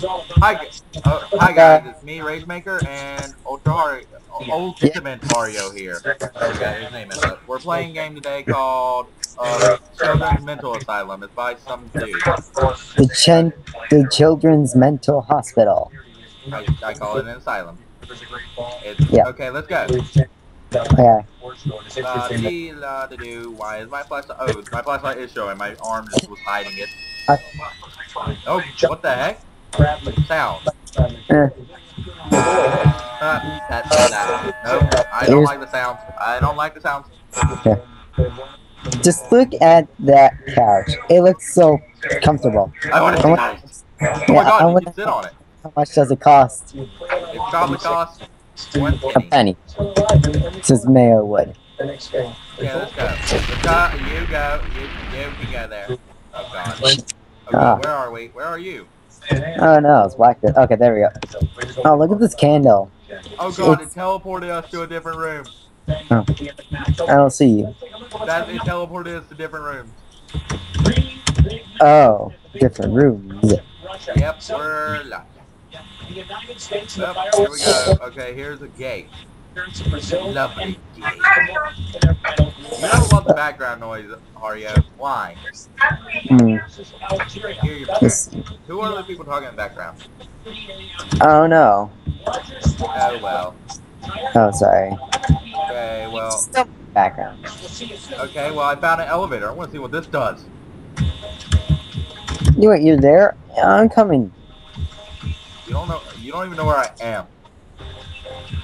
Hi, uh, hi guys, it's me, Ragemaker, and Ultimate Hario here. Okay, his name is. Uh, we're playing a game today called uh, Children's Mental Asylum. It's by some dude. The, chen- the Children's Mental Hospital. I, I call it an asylum. It's, Yeah. Okay, let's go. Yeah. Uh, dee, la, da, do. Why is my flashlight? Oh, my flashlight is showing. My arm just was hiding it. Uh. Oh, what the heck? Sound. Eh, Uh, that, that. Nope, I don't like the sounds. I don't like the sounds. just look at that couch. It looks so comfortable. I want to I see want- Oh Yeah, my I god, you can sit on it. How much does it cost? It probably costs one A penny. penny. Says Mayo Wood. Yeah, let's go. Let's go. You go. You, you can go there. Oh god. Okay, Ah. where are we? Where are you? Oh no, it's black. Okay, there we go. Oh, look at this candle. Oh god, it teleported us to a different room. Oh. I don't see you. That it teleported us to different rooms. Oh, different rooms. Yep, we're lucky. Yep, here we go. Okay, here's a gate. Lovely gate. Background noise, Hario. Why? Hmm. Hear Who are the people talking in the background? Oh no. Oh well. Oh, sorry. Okay, well. Background. Okay, well I found an elevator. I want to see what this does. You wait, you're there? I'm coming. You don't know. You don't even know where I am.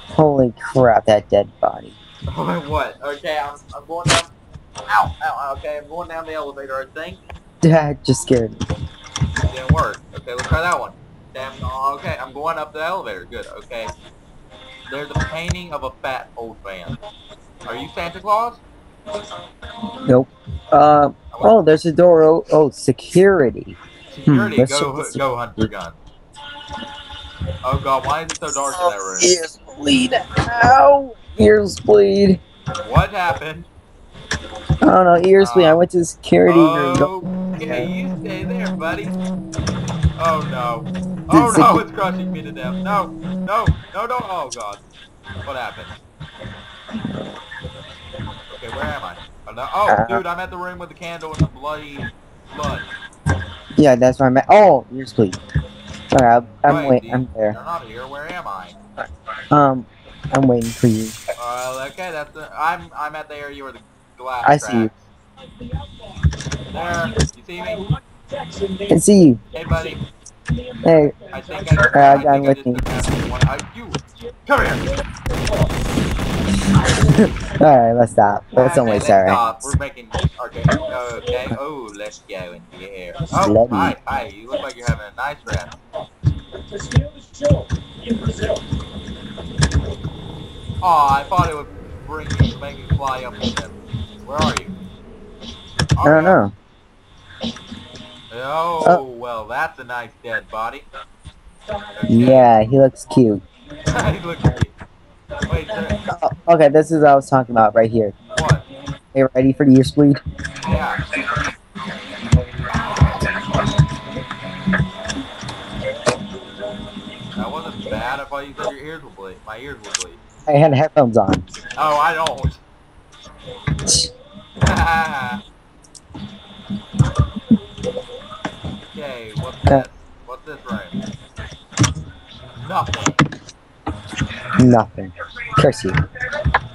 Holy crap, that dead body. What? Okay, I'm, I'm going down. Ow, ow. Okay, I'm going down the elevator. I think. That just scared. It didn't work. Okay, let's try that one. Damn. oh, Okay, I'm going up the elevator. Good. Okay. There's a painting of a fat old man. Are you Santa Claus? Nope. Uh, oh, there's a door. Oh, oh security. Security, let's go, go hunt your gun. Oh god, why is it so dark in that room? Ears bleed. Ow! Ears bleed. What happened? I don't know, ears bleed. I went to the security room. Oh, okay, you stay there, buddy. Oh no. Oh no, it's crushing me to death. No, no, no, no. Oh god. What happened? Okay, where am I? Oh, no. oh Uh, dude, I'm at the room with the candle and the bloody blood. Yeah, that's where I'm at. Oh, ears bleed. Alright, I'm, I'm Wait, wait. I'm there. You're not here. Where am I? Um, I'm waiting for you. Uh, okay, that's the, I'm I'm at the area where the glass. I see you. There, you see me? I see you. Hey, buddy. Hey, I think I, Uh, I, I with you. I, you, come here. alright, let's stop. Let's don't Okay, waste let's our stop. We're making okay. Okay. Oh, let's go into here. Oh, Let me- hi, hi. You look like you're having a nice rest. Oh, I thought it would bring you, to make you fly up with him. Where are you? I don't know. Oh, Oh. well, that's a nice dead body. Okay. Yeah, he looks cute. he looks cute. Wait, Oh, okay, this is what I was talking about right here. what? Hey, ready for the ears bleed? Yeah. That wasn't bad. I thought you said your ears would bleed. My ears would bleed. I had headphones on. Oh, I don't. Okay, what's this? What's this room? Nothing. Nothing. Curse you.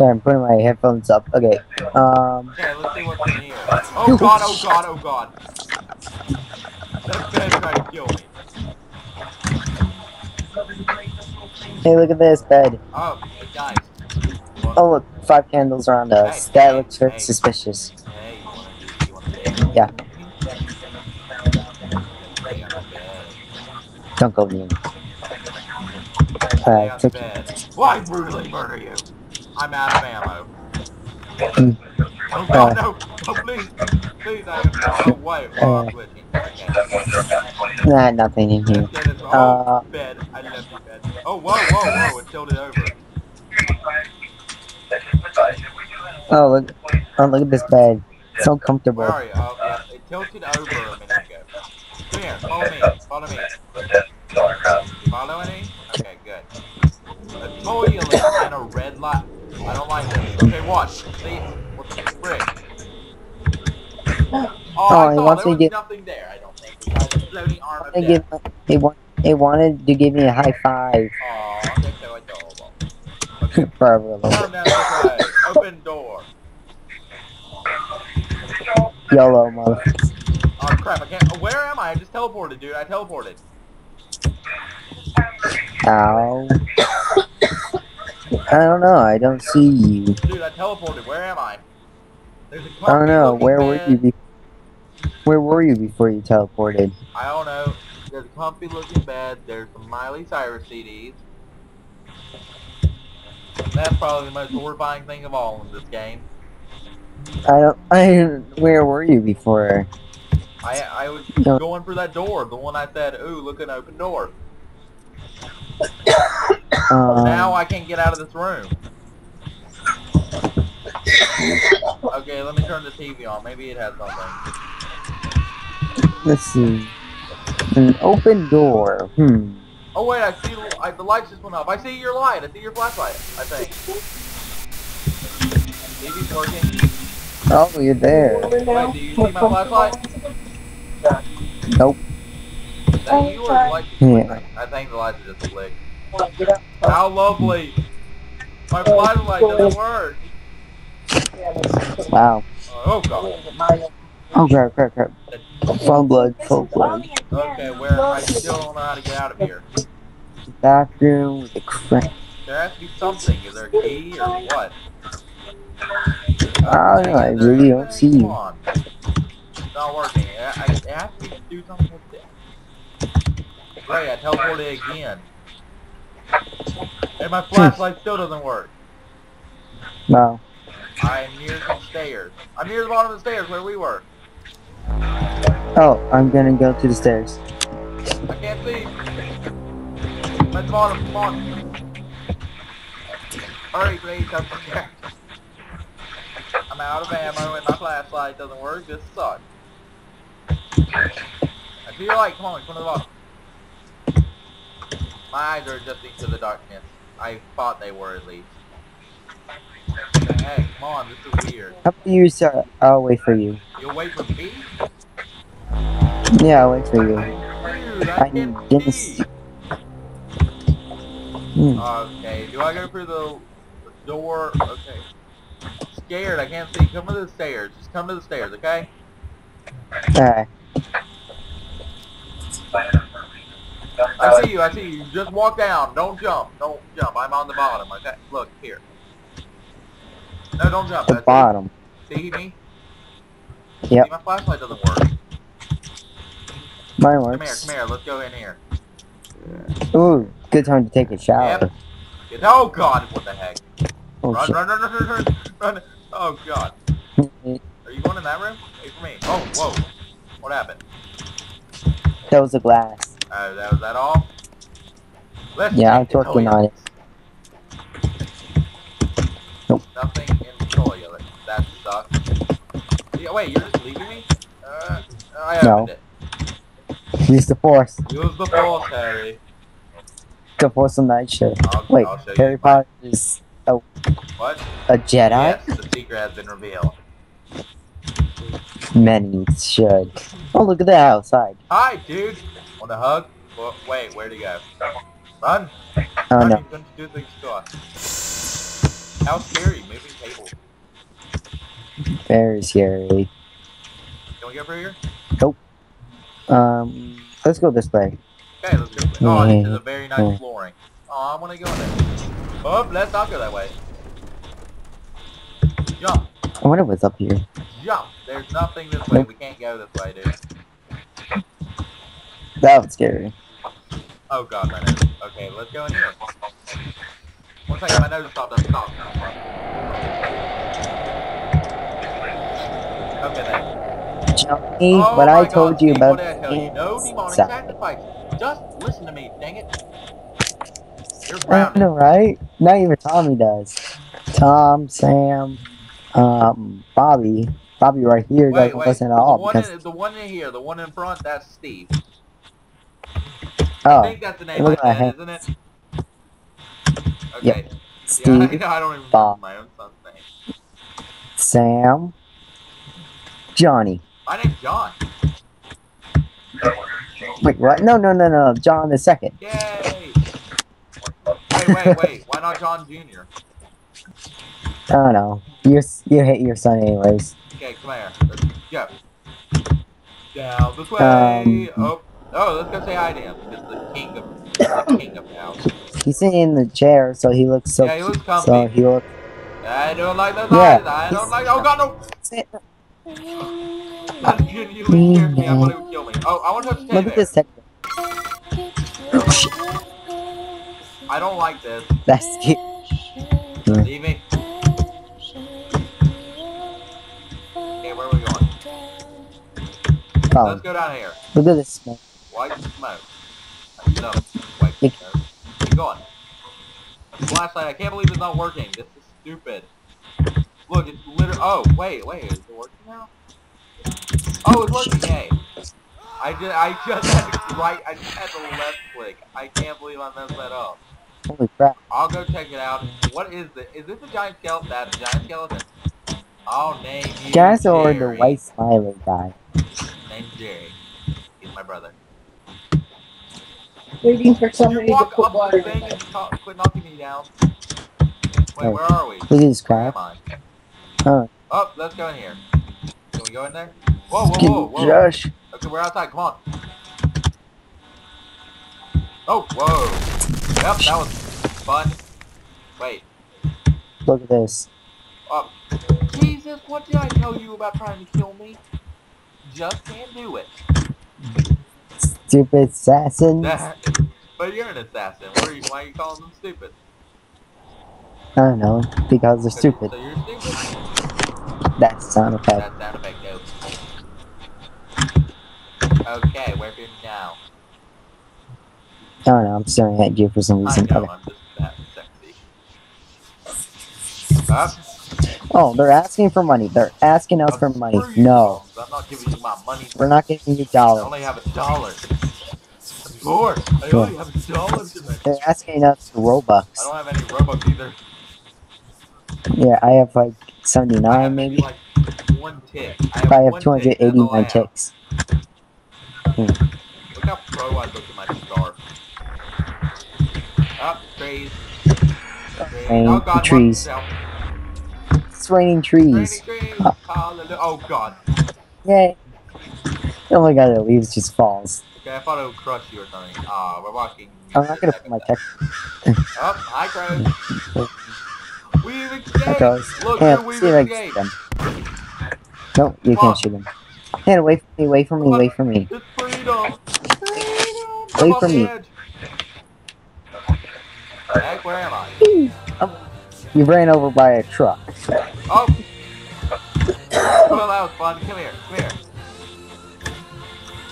I'm putting my headphones up. Okay. Um. Okay, let's see what's in here. Oh god, oh god, oh god. That bed's trying to kill me. Hey, look at this bed. Oh, hey guys. Oh, look, five candles around us. That looks very suspicious. Hey, you wanna do, you wanna do? Yeah. Stay on the bed. Don't go near. me. Stay Alright, on the took bed. Why brutally murder you? I'm out of ammo. Mm. Oh god, no! Oh please! Please, I. Oh wait, Uh. Nah, nothing in here. Let's get this. Uh. bed. I love your bed. Oh, whoa, whoa, whoa! It tilted over. Oh, look. Oh, look at this bed. So Where comfortable. are you? Oh, yeah. It tilted over a minute ago. Come here. Follow me. Follow me. Y'all know any? Okay, good. A toilet and a red light. I don't like this. Okay, watch. See? What the frick? Oh, Oh, I oh, he wants there was to get- nothing there, I don't think. Floating arm They, death. give, they, want, they wanted to give me a high five Aw, that's so adorable. Okay, for a little come down this way. Open door. YOLO motherfucker. Oh crap, I can't. Where am I? I just teleported, dude. I teleported. Ow. I don't know. I don't see you. Dude, I teleported. Where am I? There's a I don't know. comfy-looking Where were you? Be- where were you before you teleported? I don't know. There's a comfy looking bed. There's some Miley Cyrus CDs. That's probably the most horrifying thing of all in this game. I don't. I. Where were you before? I I was No. going for that door, the one I said, ooh, look an open door. Um, now I can't get out of this room. Okay, let me turn the TV on. Maybe it has something. let's see. An open door. Hmm. Oh wait, I see I, the lights just went off. I see your light. I see your flashlight. I think. TV's working. Oh, you're there. Wait, do you see my flashlight? Nope. Is that you or the Yeah. I think the lights are just flick. How lovely! My flashlight doesn't work. Wow. Oh god. Oh crap! Crap! Crap! Phone blood. Phone blood. Okay, where I still don't know how to get out of here. The Bathroom with a crank. There has to be something. Is there a key or what? I don't know, I really don't see you. It's not working. I, I, has to do something with it. Great, I teleported again. And my hmm. flashlight still doesn't work. Wow. I'm near some stairs. I'm near the bottom of the stairs where we were. Oh, I'm gonna go to the stairs. I can't see. The bottom. Come on. Hurry, please. Come here. I'm out of ammo and my flashlight doesn't work. This sucks. I your light. Come on, come to the. My eyes are adjusting to the darkness. I thought they were at least. Hey, come on. This is weird. How about you, sir? I'll wait for you. You'll wait for me? Yeah, I'll wait for you. Dude, I I didn't see. Hmm. Okay, do I go through the door? Okay. Scared, I can't see. Come to the stairs. Just come to the stairs, okay? Alright. I see you, I see you. Just walk down. Don't jump. Don't jump. I'm on the bottom, okay? Look, here. No, don't jump. The That's it. bottom. See me? Yep. See, my flashlight doesn't work. Mine works. Come here, come here. Let's go in here. Ooh, good time to take a shower. Yep. Oh, God. What the heck? Oh Run, run, run, run, run, run, run. Oh, God. Are you going in that room? Wait for me. Oh, whoa. What happened? that was a glass. Uh, that was that all? Let's Yeah, I'm working on it. Nope. Nothing in the toilet. That sucks. Yeah, wait, you're just leaving me? Uh, I No. opened it. Use the force. Use the force, Harry. The force on night shift. I'll, Wait, Harry. Potter is What? a Jedi? Yes, the secret has been revealed. Many should. Oh, look at that outside. Hi, dude. Want a hug? Well, wait, where'd he go? Run. Oh Run, no. he's gonna do things to us. How scary, moving table. Very scary. Can we go over here? Nope. Um, let's go this way. Okay, let's go. Oh, this is a very nice flooring. Oh, I want to go in there. Oh, let's not go that way. Jump, I wonder what's up here. jump. There's nothing this way. We can't go this way, dude. That was scary. Oh god, my nose. Okay, let's go in here. One second, my nose stopped. Up. Stop. Okay then. Johnny, Oh what I God, told you about What I tell you? No demonic sacrifice. Just listen to me, dang it. You're I know, right? Not even Tommy does. Tom, Sam, um, Bobby. Bobby right here Wait, doesn't wait. listen at the one in, the one in here, the one in front, that's Steve. Oh, I think that's the name look I at said, him. isn't it? Okay. Yep. Yeah, Steve, I, I don't even remember Bob. my own son's name. Sam, Johnny. My name's John. Wait, what? No, no, no, no. John the second. Yay! Wait, wait, wait. Why not John Jr.? I don't know. You you hate your son anyways. Okay, come here. Let's go. Down this way. Um, oh, oh, let's go say hi to him. He's the king of the king of now. He's sitting in the chair, so he looks so. Yeah, he looks so comfy. he looks. I don't like those Yeah, eyes. I don't like. Oh God, no! That genuinely scared me. I thought it would kill me. Oh, I want to touch Look at this. Tech- I don't like this. That's cute. Yeah. Leave me. Okay, where are we going? Oh, Let's go down here. look at this. smoke. White smoke. No, white It- smoke. Keep going. Flashlight. I can't believe it's not working. This is stupid. Look, it's literally. Oh, wait, wait. Is it working now? Oh, it's working. Yay. I just, I just had to right. I just had to left click. I can't believe I messed that up. Holy crap! I'll go check it out. What is this? Is this a giant skeleton? That's a giant skeleton. I'll name you Guys or the white smiley guy? Name's Jerry. He's my brother. Waiting for somebody you to walk put up water the in thing it. and talk, quit knocking me down? Wait, Oh. where are we? Look at this Where crap. am Oh. Oh, let's go in here. Can we go in there? Whoa, whoa, whoa, whoa. Josh. Okay, we're outside. Come on. Oh, whoa. Yep, that was fun. Wait. Look at this. Oh, Jesus, what did I tell you about trying to kill me? Just can't do it. Stupid assassin. but you're an assassin. Are you, why are you calling them stupid? I don't know. Because they're stupid. So you're stupid? That's sound effect. That sound effect goes. Okay, where now? I don't know. I'm staring at you for some I reason. know, Okay. I'm just that sexy. Up. Oh, they're asking for money. They're asking us for money. No. I'm not giving you my money. we're not giving you I dollars. only have a dollar. I'm. I only have a dollar. They're asking us for Robux. I don't have any Robux either. Yeah, I have like I 79 have maybe. like one tick. I have, I have one tick. That's all I 289 have. ticks. Hmm. Look how pro I look at my trees. Trees. Rain, oh god, trees. It's raining Raining trees. trees. Uh. Oh god. Yay. Oh my god, the leaves just falls. Okay, I thought it would crush you or something. Ah, we're walking. I'm not gonna put my tech. oh, hi crows. We've escaped. Crows. Look, Yeah, we've see if I can escaped. them. No, you Fuck. can't shoot them. Man, away from me, away from me, away from me. It's freedom. Freedom. Wait I'm for me. edge. Heck, where am I? You ran over by a truck. Oh. Well, that was fun. Come here. Come here.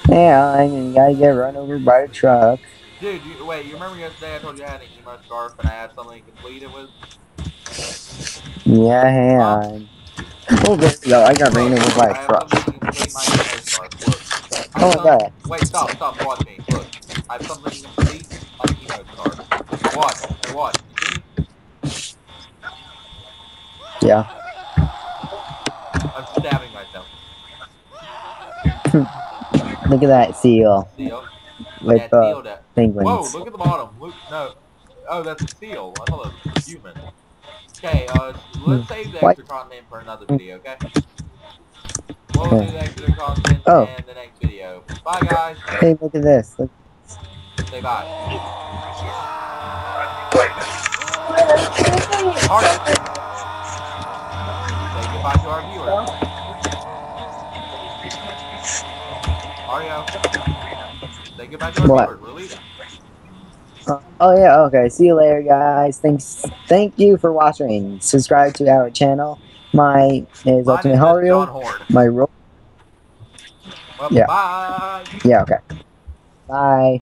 Yeah, I mean, you gotta get run over by a truck. Dude, you, wait, you remember yesterday I told you I had an emo scarf and I had something to complete it with? Yeah, hang on. Oh, there we go. I got ran over by a truck. something to complete my emo scarf. Look. I Oh my god. Wait, stop, stop, watch me. Look. I have something to complete scarf. Watch, and watch. You see me? Yeah. I'm stabbing myself. Look at that seal Seal. with That the seal that. Whoa, look at the bottom. Look, no. Oh, that's a seal. I thought that was a human. Okay, uh, let's save the What? extra content for another video, okay? We'll do Okay. the extra content Oh. in the next video. Bye, guys. Hey, look at this. Look. Say bye. Say goodbye to our viewers. Hario. Say goodbye to our What? viewers. Release. Uh, oh yeah. Okay. See you later, guys. Thanks. Thank you for watching. Subscribe to our channel. My is Ultimate name is John Hario. My role. Well, Yeah. bye. Yeah. Okay. Bye.